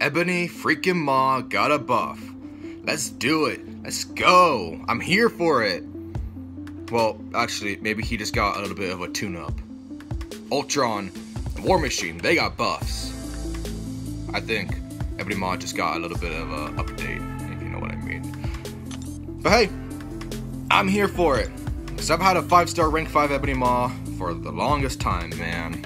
Ebony freaking Maw got a buff. Let's do it. Let's go. I'm here for it. Well, actually, maybe he just got a little bit of a tune-up. Ultron War Machine, they got buffs. I think Ebony Maw just got a little bit of an update, if you know what I mean. But hey, I'm here for it. Cause I've had a 5-star rank 5 Ebony Maw for the longest time, man.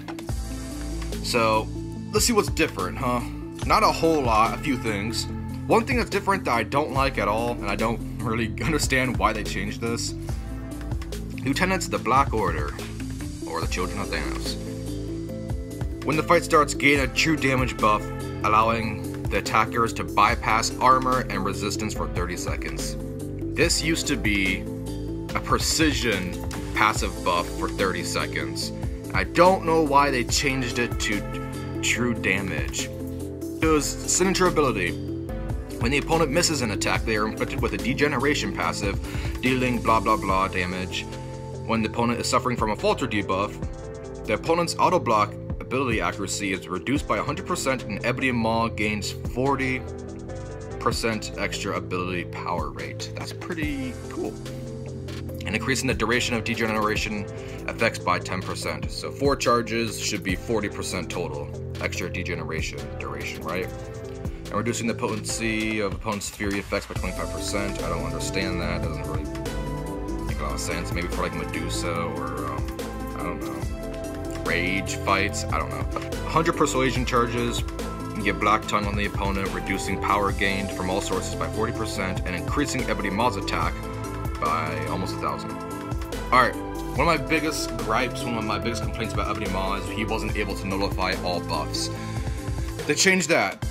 So, let's see what's different, huh? Not a whole lot, a few things. One thing that's different that I don't like at all, and I don't really understand why they changed this. Lieutenants of the Black Order, or the Children of Thanos. When the fight starts, gain a true damage buff, allowing the attackers to bypass armor and resistance for 30 seconds. This used to be a precision passive buff for 30 seconds. I don't know why they changed it to true damage. It signature ability. When the opponent misses an attack, they are inflicted with a degeneration passive, dealing blah blah blah damage. When the opponent is suffering from a falter debuff, the opponent's auto block ability accuracy is reduced by 100% and Ebony Maw gains 40% extra ability power rate. That's pretty cool. And increasing the duration of degeneration effects by 10%. So four charges should be 40% total extra degeneration duration, right? And reducing the potency of opponent's fury effects by 25%. I don't understand that. It Doesn't really make a lot of sense. Maybe for like Medusa or um, I don't know rage fights. I don't know. 100 persuasion charges. You get Black Tongue on the opponent, reducing power gained from all sources by 40% and increasing Ebony Maw's attack by almost a thousand. Alright, one of my biggest gripes, one of my biggest complaints about Ebony Maw is he wasn't able to nullify all buffs. They changed that,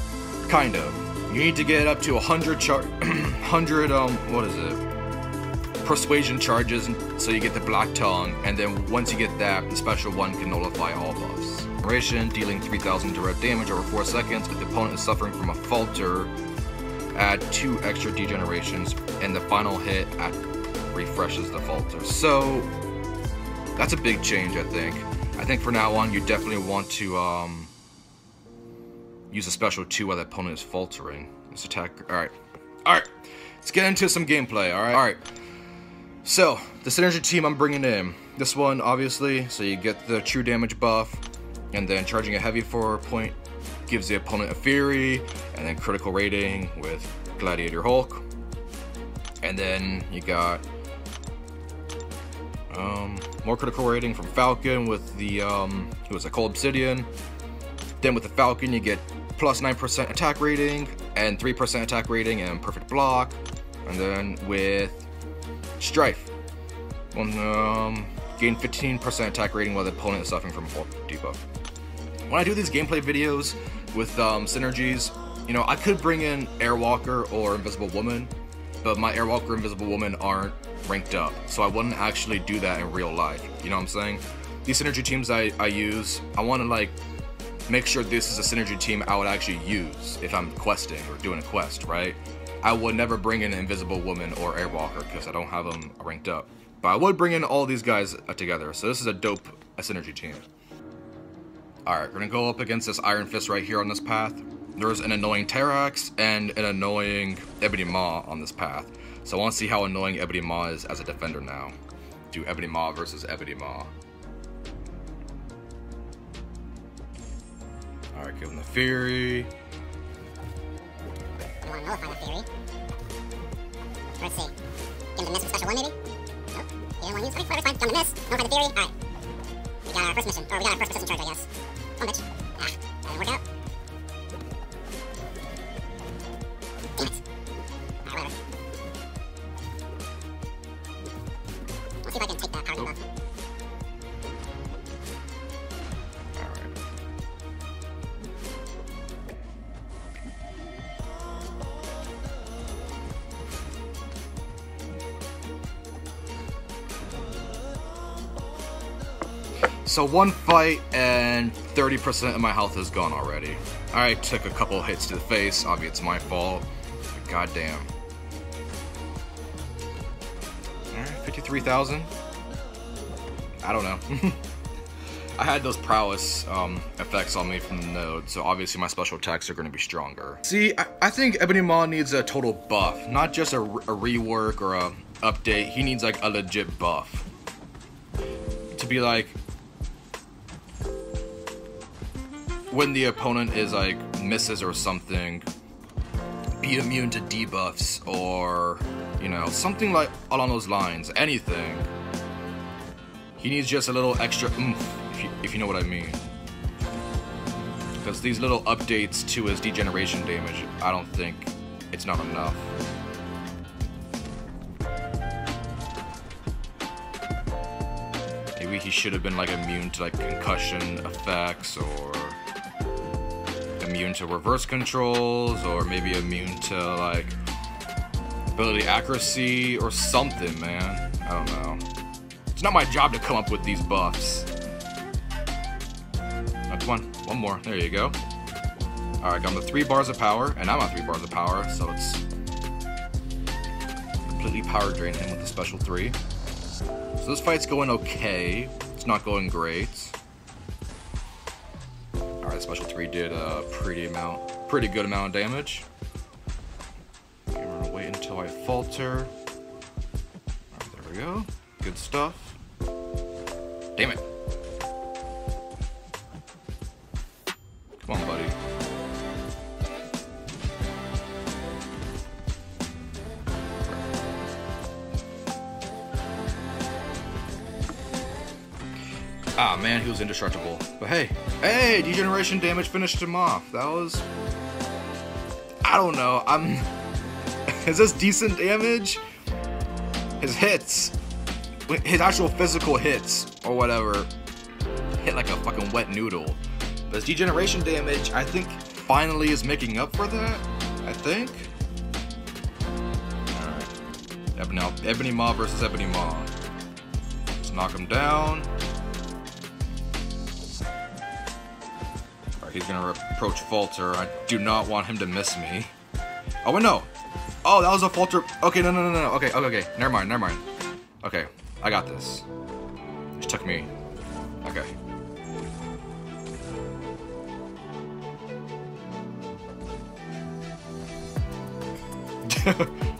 kind of. You need to get up to 100 char 100 um what is it? Persuasion charges so you get the Black Tongue, and then once you get that, the special one can nullify all buffs. Duration, dealing 3000 direct damage over 4 seconds. If the opponent is suffering from a falter, add 2 extra degenerations, and the final hit refreshes the falter. So, that's a big change, I think. I think for now on, you definitely want to um, use a special 2 while the opponent is faltering. This attack, alright. Alright, let's get into some gameplay, alright? Alright. So, the synergy team I'm bringing in. This one, obviously, so you get the true damage buff, and then charging a heavy for point gives the opponent a fury, and then critical rating with Gladiator Hulk. And then you got um, more critical rating from Falcon with the, um, it was a Cull Obsidian. Then with the Falcon, you get plus 9% attack rating, and 3% attack rating, and perfect block. And then with Strife. One, um, gain 15% attack rating while the opponent is suffering from debuff. When I do these gameplay videos with um, synergies, you know, I could bring in Airwalker or Invisible Woman, but my Airwalker Invisible Woman aren't ranked up, so I wouldn't actually do that in real life. You know what I'm saying? These synergy teams I, I use, I want to like make sure this is a synergy team I would actually use if I'm questing or doing a quest, right? I would never bring in Invisible Woman or Airwalker because I don't have them ranked up. But I would bring in all these guys uh, together, so this is a dope a synergy team. Alright, we're gonna go up against this Iron Fist right here on this path. There's an annoying Terrax and an annoying Ebony Maw on this path. So I want to see how annoying Ebony Maw is as a defender now. Do Ebony Maw versus Ebony Maw. Alright, give him the Fury. You want theory. Let's see. Give him the special one, maybe? Nope. He didn't want to use. The miss. Theory. Alright. We got our first mission. Or we got our first persistent charge, I guess. Come on, bitch. So one fight and 30% of my health is gone already. I took a couple hits to the face, obviously it's my fault. But goddamn. Alright, 53,000? I don't know. I had those prowess um, effects on me from the node, so obviously my special attacks are going to be stronger. See, I, I think Ebony Maw needs a total buff, not just a, a rework or a update. He needs like a legit buff to be like when the opponent is like misses or something, be immune to debuffs or you know something like along those lines. Anything. He needs just a little extra oomph, if you, if you know what I mean. Because these little updates to his degeneration damage, I don't think it's not enough. Maybe he should have been like immune to like concussion effects or immune to reverse controls or maybe immune to like ability accuracy or something, man. I don't know. It's not my job to come up with these buffs. That's one. One more. There you go. Alright, i got the three bars of power, and I'm on three bars of power, so it's completely power drain him with the special three. So this fight's going okay. It's not going great. Special three did a pretty amount, pretty good amount of damage. We're gonna wait until I falter. Right, there we go. Good stuff. Damn it. Come on, buddy. Ah, man, he was indestructible. But hey, hey, degeneration damage finished him off. That was... I don't know, I'm... Is this decent damage? His hits his actual physical hits or whatever hit like a fucking wet noodle. But his degeneration damage, I think, finally is making up for that. I think. Alright. Ebony, Ebony Maw versus Ebony Maw. Let's knock him down. He's gonna approach Falter. I do not want him to miss me. Oh, wait, no. Oh, that was a Falter. Okay, no, no, no, no. Okay, okay, okay. Never mind, never mind. Okay, I got this. It took me. Okay.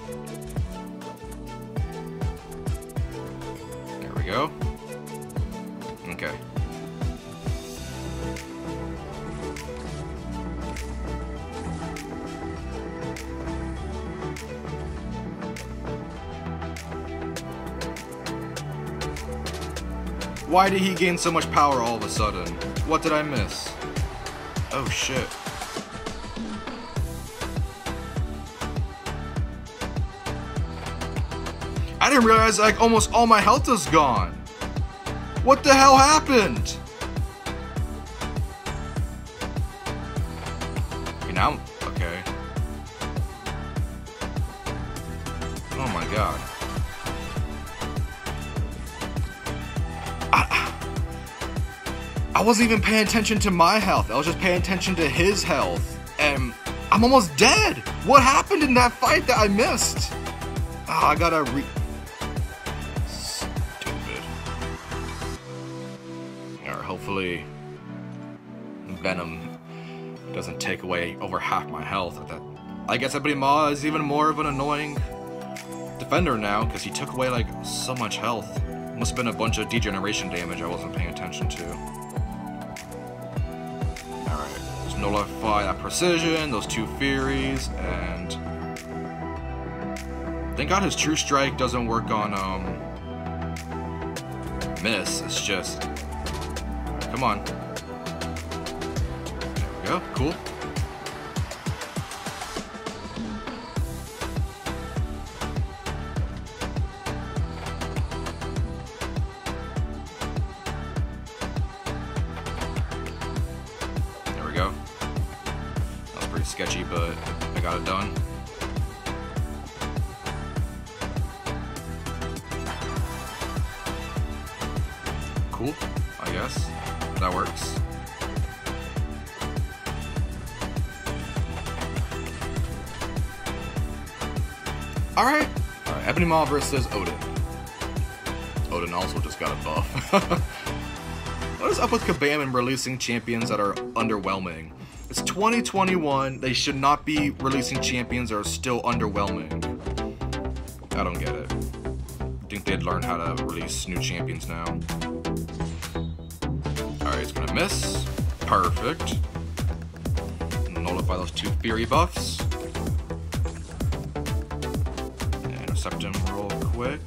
Why did he gain so much power all of a sudden? What did I miss? Oh shit. I didn't realize like almost all my health is gone. What the hell happened? Okay, now, I'm, okay. Oh my god. I wasn't even paying attention to my health. I was just paying attention to his health. And I'm almost dead. What happened in that fight that I missed? Oh, I gotta re... Stupid. Or hopefully Venom doesn't take away over half my health. I guess Ebony Maw is even more of an annoying defender now because he took away like so much health. Must have been a bunch of degeneration damage I wasn't paying attention to nullify that precision, those two Furies, and thank God his True Strike doesn't work on um miss. It's just come on. There we go. Cool. Cool, I guess. That works. Alright. Alright, uh, Ebony Maw versus Odin. Odin also just got a buff. What is up with Kabam and releasing champions that are underwhelming? It's 2021. They should not be releasing champions that are still underwhelming. I don't get it. I Think they'd learn how to release new champions now. Alright, he's gonna miss. Perfect. Nullify those two Fury buffs. Intercept him real quick.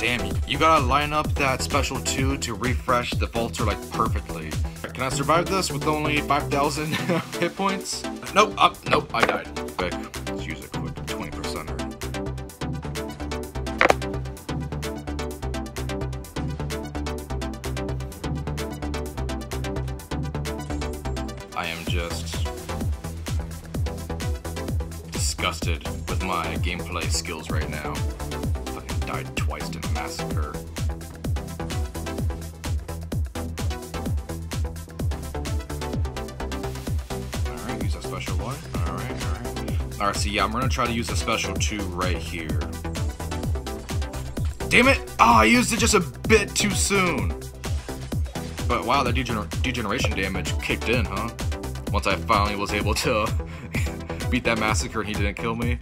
Damn, you- you gotta line up that special 2 to refresh the Falter like perfectly. Can I survive this with only 5,000 hit points? Nope, up, nope, I died. Quick, let's use a quick 20 percenter. I am just disgusted with my gameplay skills right now. Fucking died Alright, use a special one. Alright, alright. Alright, so yeah, I'm gonna try to use a special two right here. Damn it! Oh, I used it just a bit too soon. But wow, that degener- degeneration damage kicked in, huh? Once I finally was able to beat that massacre and he didn't kill me.